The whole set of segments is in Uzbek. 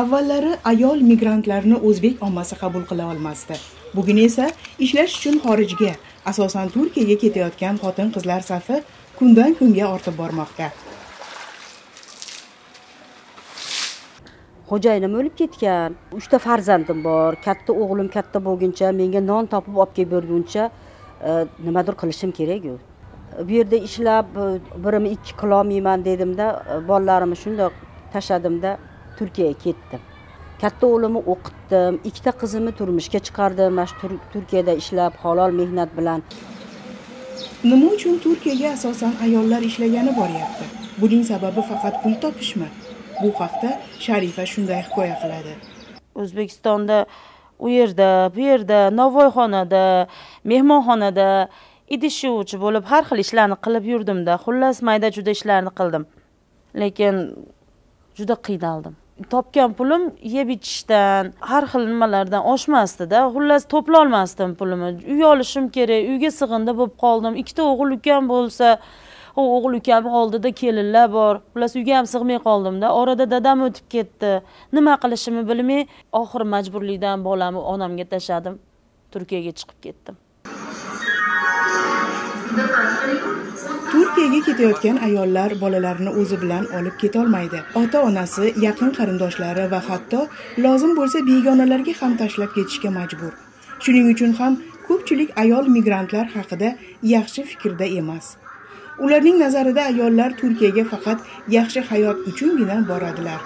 avvallari ayol migrantlarni o'zbek ommasi qabul qila olmasdi. Bugun esa ishlash uchun xorijga asosan turkiyaga ketayotgan xotin qizlar safi kundan kunga ortib bormoqda. Xo'jayinim o'lib ketgan. Uchta farzandim bor. Katta o'g'lim katta bo'lguncha menga non topib olib kelib berguncha e, nimadir qilishim kerakku bu yerda ishlab e, birimni ikki qilolmayman dedimda e, bolalarimni shundoq tashladimda turkiyaga ketdim. Katta o'g'limni o'qitdim ikkita qizimni turmushga chiqardim mana shu turkiyada ishlab halol mehnat bilan. Nima uchun turkiyaga asosan ayollar ishlagani boryapti? Buning sababi faqat pul topishmi? Bu haqda sharifa shunday hikoya qiladi. O'zbekistonda u yerda bu yerda novvoyxonada mehmonxonada idish yuvuvchi bo'lib har xil ishlarni qilib yurdimda xullas mayda juda ishlarni qildim. Lekin juda qiynaldim. Topgan pulim yeb ichishdan har xil nimalardan oshmasdida xullas to'plolmasdim pulimni uy olishim kerak uyga sig'indi bo'lib qoldim. Ikkita o'g'il ukam bo'lsa o'g'il ukam oldida kelinlar bor. Xullas uyga ham sig'may qoldimda orada dadam o'tib ketdi. Nima qilishimni bilmay oxiri majburlikdan bolamni onamga tashladim turkiyaga chiqib ketdim. Turkiyaga ketayotgan ayollar bolalarini o'zi bilan olib ketolmaydi. Ota onasi yaqin qarindoshlari va hatto lozim bo'lsa begonalarga ham tashlab ketishga majbur. Shuning uchun ham ko'pchilik ayol migrantlar haqida yaxshi fikrda emas. Ularning nazarida ayollar turkiyaga faqat yaxshi hayot uchungina boradilar.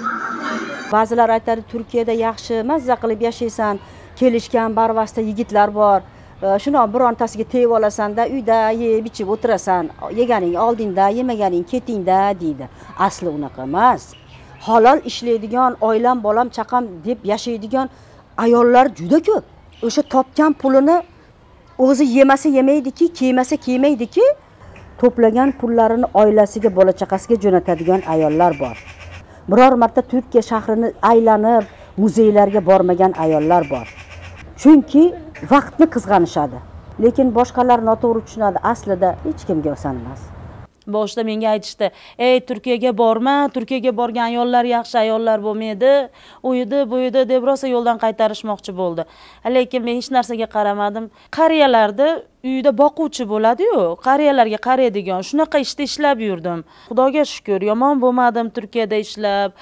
Ba'zilar aytadi turkiyada yaxshi mazza qilib yashaysan kelishgan barvasta yigitlar bor. Shuni birontasiga tegib olasanda uyda yeb ichib o'tirasan. Yeganing oldingda yemaganing ketingda deydi. Asli unaqa emas. Halol ishlaydigan oilam bolam chaqam deb yashaydigan ayollar juda ko'p. O'sha topgan pulini o'zi yemasa yemaydiki kiymasa kiymaydiki to'plagan pullarini oilasiga bola chaqasiga jo'natadigan ayollar bor. Biror marta turkiya shahrini aylanib muzeylarga bormagan ayollar bor. Chunki vaqtni qizg'anishadi. Lekin boshqalar noto'g'ri tushunadi. Aslida hech kimga oson emas boshida menga aytishdi ey turkiyaga borma turkiyaga borgan ayollar yaxshi ayollar bo'lmaydi u edi bu edi deb rosa yo'ldan qaytarishmoqchi bo'ldi. Lekin men hech narsaga qaramadim. Qariyalarni uyda boquvchi bo'ladiyu qariyalarga qaraydigan shunaqa ishda ishlab yurdim. Xudoga shukur yomon bo'lmadim turkiyada ishlab.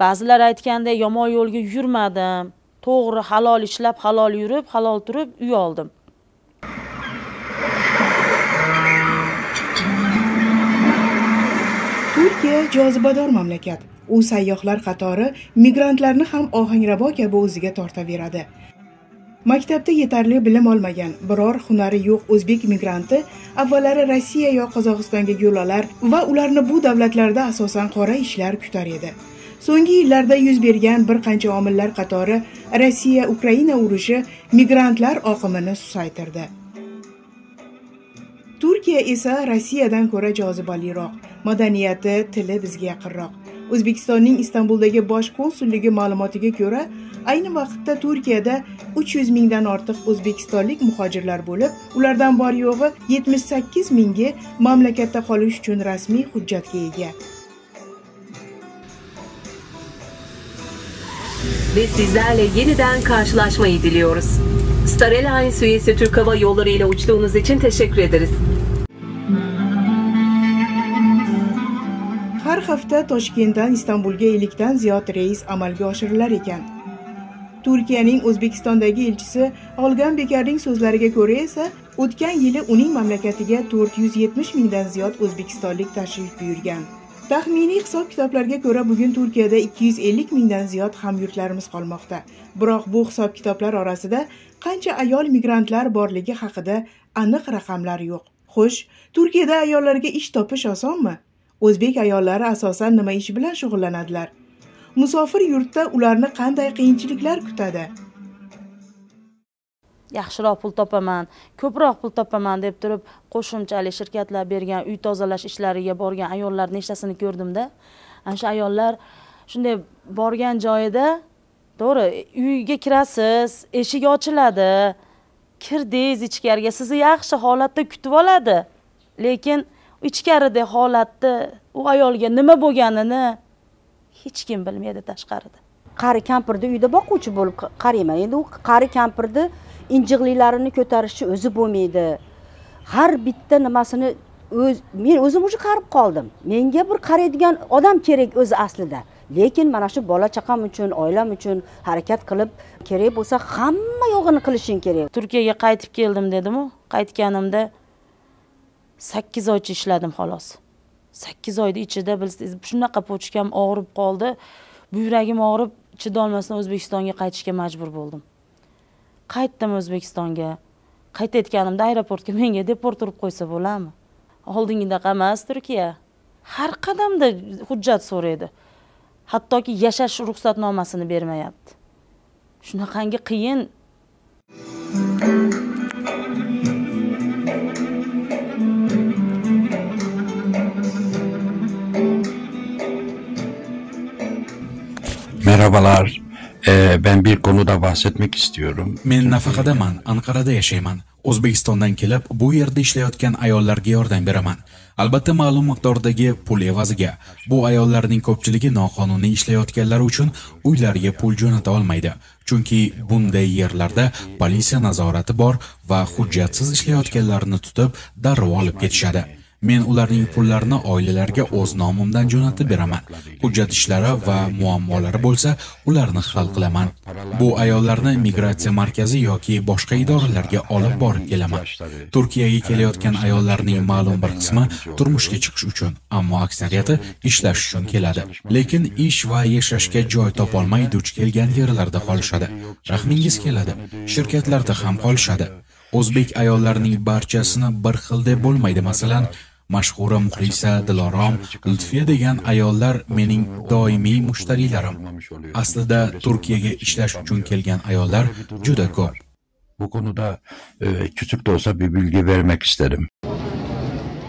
Ba'zilar aytganday yomon yo'lga yurmadim. To'g'ri halol ishlab halol yurib halol turib uy oldim. Turkiya jozibador mamlakat. U sayyohlar qatori migrantlarni ham ohangrabo kabi o'ziga tortaveradi maktabda yetarli bilim olmagan biror hunari yo'q o'zbek migranti avvallari rossiya yo qozog'istonga yo'l olar va ularni bu davlatlarda asosan qora ishlar kutar edi. So'nggi yillarda yuz bergan bir qancha omillar qatori rossiya ukraina urushi migrantlar oqimini susaytirdi. Turkiya esa rossiyadan ko'ra jozibaliroq madaniyati tili bizga yaqinroq. O'zbekistonning istanbuldagi bosh konsulligi ma'lumotiga ko'ra ayni vaqtda turkiyada uch yuz mingdan ortiq o'zbekistonlik muhojirlar bo'lib ulardan bor yo'g'i yetmish sakkiz mingi mamlakatda qolish uchun rasmiy hujjatga ega. Ve sizlerle yeniden karşılaşmayı diliyoruz. Star Alliance üyesi Türk Hava Yolları ile uçtuğunuz için teşekkür ederiz. har hafta toshkentdan istanbulga ellikdan ziyod reys amalga oshirilar ekan turkiyaning o'zbekistondagi elchisi olgan bekarning so'zlariga ko'ra esa o'tgan yili uning mamlakatiga to'rt yuz yetmish mingdan ziyod o'zbekistonlik tashrif buyurgan taxminiy hisob kitoblarga ko'ra bugun turkiyada ikki yuz ellik mingdan ziyod hamyurtlarimiz qolmoqda. Biroq bu hisob kitoblar orasida qancha ayol migrantlar borligi haqida aniq raqamlar yo'q. Xo'sh turkiyada ayollarga ish topish osonmi? O'zbek ayollari asosan nima ish bilan shug'ullanadilar? Musofir yurtda ularni qanday qiyinchiliklar kutadi? Yaxshiroq pul topaman ko'proq pul topaman deb turib qo'shimchali shirkatlar bergan uy tozalash ishlariga borgan ayollar nechtasini ko'rdimda? Ana shu ayollar shunday borgan joyida to'g'ri uyga kirasiz eshik ochiladi kirdingiz ichkariga sizni yaxshi holatda kutib oladi. Lekin ichkaridagi holatni u ayolga nima bo'lganini hech kim bilmaydi tashqarida. Qari kampirni uyda boquvchi bo'lib qarayman endi u qari kampirni injiqliklarini ko'tarishni o'zi bo'lmaydi. Har bitta nimasini o'z men o'zim уже qarib qoldim. Menga bir qaraydigan odam kerak o'zi aslida. Lekin mana shu bola chaqam uchun oilam uchun harakat qilib kerak bo'lsa hamma yog'ini qilishing kerak. Turkiyaga qaytib keldim dedimu qaytganimda sakkiz oycha ishladim xolos. Sakkiz oyni ichida bilsangiz shunaqa pochkam og'rib qoldi. Buyragim og'rib chidolmasdan o'zbekistonga qaytishga majbur bo'ldim. Qaytdim o'zbekistonga. Qaytayotganimda aeroportga menga deport urib qo'ysa bo'ladimi? Oldingidaqa emas turkiya. Har qadamda hujjat so'raydi. Hattoki yashash ruxsatnomasini bermayapti. Shunaqangi qiyin. Merhabalar. Ee, ben bir konuda bahsetmek istiyorum. Men nafaqadaman, Anqarada yashayman. O'zbekistondan kelib, bu yerda ishlayotgan ayollarga yordam beraman. Albatta ma'lum miqdordagi pul evaziga. Bu ayollarning ko'pchiligi noqonuniy ishlayotganlari uchun uylariga pul jo'nata olmaydi. Chunki bunday yerlarda politsiya nazorati bor va hujjatsiz ishlayotganlarni tutib, darrov olib ketishadi. Men ularning pullarini oilalariga o'z nomimdan jo'natib beraman. Hujjat ishlari va muammolari bo'lsa, ularni hal qilaman. Bu ayollarni migratsiya markazi yoki boshqa idoralarga olib borib kelaman. Turkiyaga kelayotgan ayollarning ma'lum bir qismi turmushga chiqish uchun, ammo aksariyati ishlash uchun keladi. Lekin ish va yashashga joy topolmay duch kelgan yerlarda qolishadi. Rahmingiz keladi. Shirkatlarda ham qolishadi. O'zbek ayollarining barchasini bir xil deb bo'lmaydi. Masalan, mashhura muxlisa dilorom lutfiya degan ayollar mening doimiy mushtariylarim aslida turkiyaga ishlash uchun kelgan ayollar juda ko'p. Bu konuda e, küçük de olsa bir bilgi vermek isterim.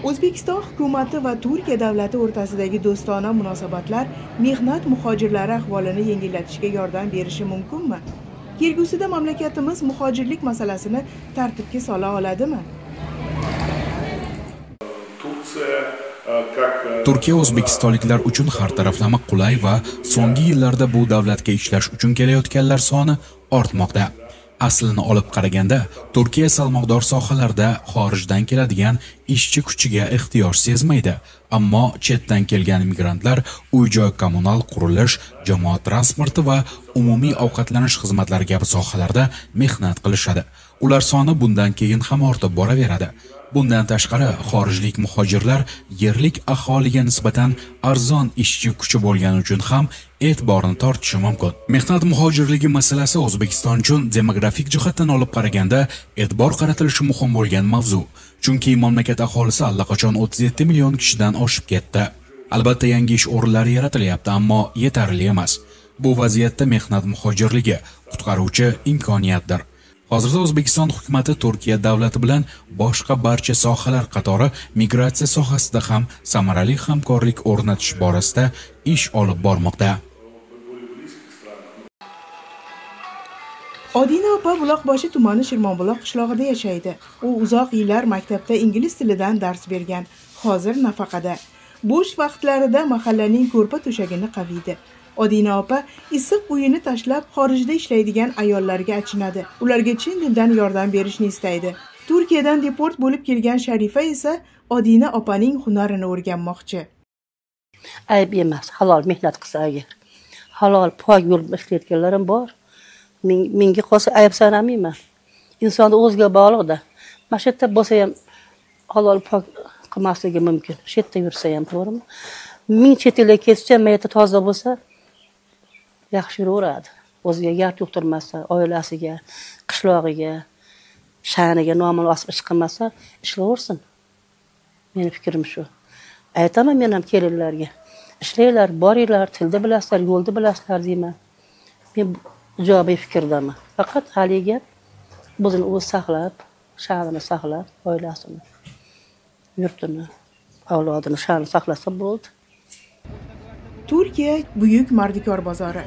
o'zbekiston hukumati va turkiya davlati o'rtasidagi do'stona munosabatlar mehnat muhojirlari ahvolini yengillatishga yordam berishi mumkinmi? Kelgusida mamlakatimiz muhojirlik masalasini tartibga sola oladimi turkiya o'zbekistonliklar uchun har taraflama qulay va so'nggi yillarda bu davlatga ishlash uchun kelayotganlar soni ortmoqda. Aslini olib qaraganda turkiya salmoqdor sohalarda xorijdan keladigan ishchi kuchiga ehtiyoj sezmaydi. Ammo chetdan kelgan migrantlar uy joy kommunal qurilish jamoat transporti va umumiy ovqatlanish xizmatlari kabi sohalarda mehnat qilishadi. Ular soni bundan keyin ham ortib boraveradi. Bundan tashqari xorijlik muhojirlar yerlik aholiga nisbatan arzon ishchi kuchi bo'lgani uchun ham e'tiborni tortishi mumkin. Mehnat muhojirligi masalasi O'zbekiston uchun demografik jihatdan olib qaraganda e'tibor qaratilishi muhim bo'lgan mavzu. Chunki mamlakat aholisi allaqachon 37 million kishidan oshib ketdi. Albatta yangi ish o'rinlari yaratilyapti, ammo yetarli emas. Bu vaziyatda mehnat muhojirligi qutqaruvchi imkoniyatdir. Hozirda O'zbekiston hukumatı Turkiya davlati bilan boshqa barcha sohalar qatori migratsiya sohasida ham samarali hamkorlik o'rnatish borasida ish olib bormoqda. odina opa buloqboshi tumani shirmonbuloq qishlog'ida yashaydi. U uzoq yillar maktabda ingliz tilidan dars bergan. Hozir nafaqada. Bo'sh vaqtlarida mahallaning ko'rpa to'shagini qaviydi. Odina opa issiq uyini tashlab xorijda ishlaydigan ayollarga achinadi. Ularga chin dildan yordam berishni istaydi. Turkiyadan deport bo'lib kelgan sharifa esa odina opaning hunarini o'rganmoqchi. Ayb emas halol mehnat qilsa agar. Halol pok yo'l ishlayotganlarim ham bor menga qolsa ayb sanamayman insonni o'ziga bog'liqda. Mana shu yerda bo'lsa ham halol pok qilmasligi mumkin. Shu yerda yursa ham to'g'rimi? Ming chet elga ketsa ham toza bo'lsa yaxshi yuraveradi. O'ziga gard yuqtirmasa oilasiga qishlog'iga sha'niga nomini osib ish qilmasa ishlayversin meni fikrim shu. Aytaman men ham kelinlarga ishlanglar boringlar tilni bilasizlar yo'lni bilasizlar deyman. Men ijobiy fikrdaman. Faqat haligi gap o'zini o'zi saqlab sha'nini saqlab oilasini. Yurtini avlodini sha'ni saqlasa bo'ldi. Turkiya buyuk mardikor bozori.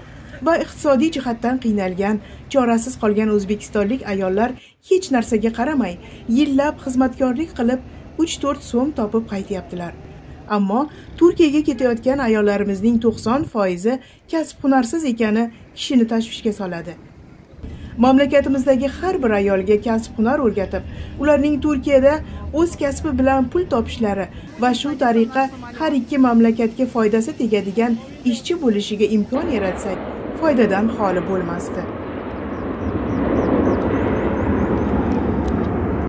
Va iqtisodiy jihatdan qiynalgan chorasiz qolgan o'zbekistonlik ayollar hech narsaga qaramay yillab xizmatkorlik qilib uch to'rt so'm topib qaytyaptilar. Ammo turkiyaga ketayotgan ayollarimizning to'qson foizi kasb hunarsiz ekani kishini tashvishga soladi. Mamlakatimizdagi har bir ayolga kasb hunar o'rgatib ularning turkiyada o'z kasbi bilan pul topishlari va shu tariqa har ikki mamlakatga foydasi tegadigan ishchi bo'lishiga imkon yaratsak foydadan xoli bo'lmasdi.